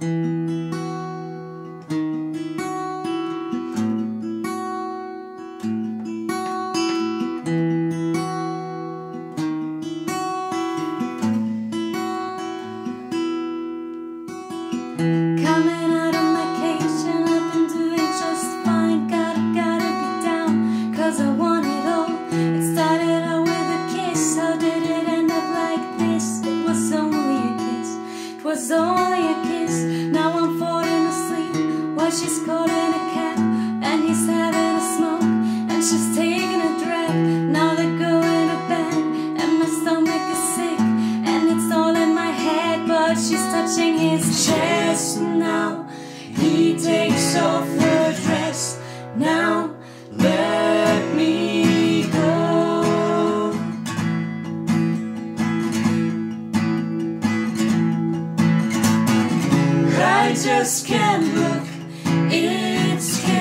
was only a bit down cuz i wanted though it started out with a kiss, Twas only she's calling a cab and he's having a smoke and she's taking a drag. Now they're going to bed and my stomach is sick and it's all in my head, but she's touching his chest now. He takes off her dress now. Let me go. I just can't look. It's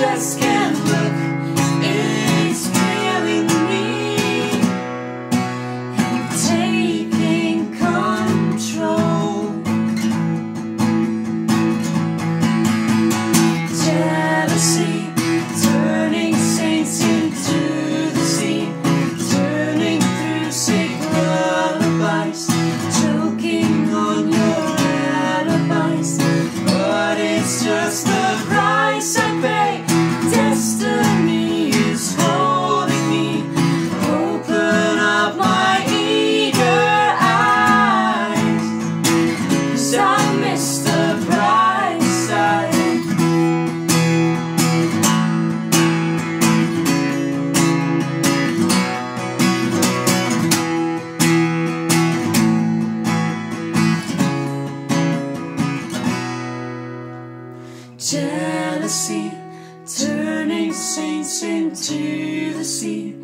just can't look. It's killing me and taking control. Jealousy turning saints into the sea, turning through sick lullabies, choking on your alibis. But it's just Jealousy turning saints into the sea,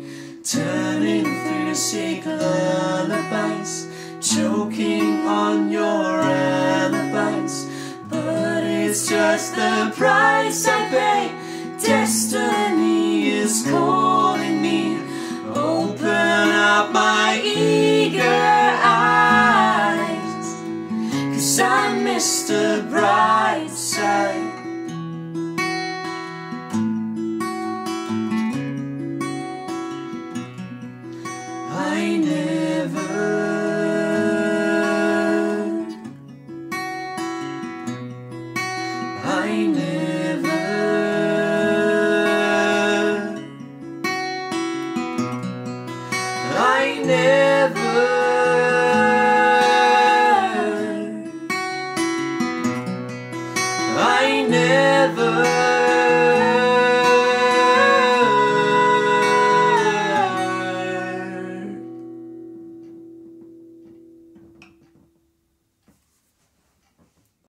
turning through sick lullabies, choking on your alibis. But it's just the price I pay. Destiny is calling me. Open up my eager eyes. Cause I'm Mr. Bright I never I never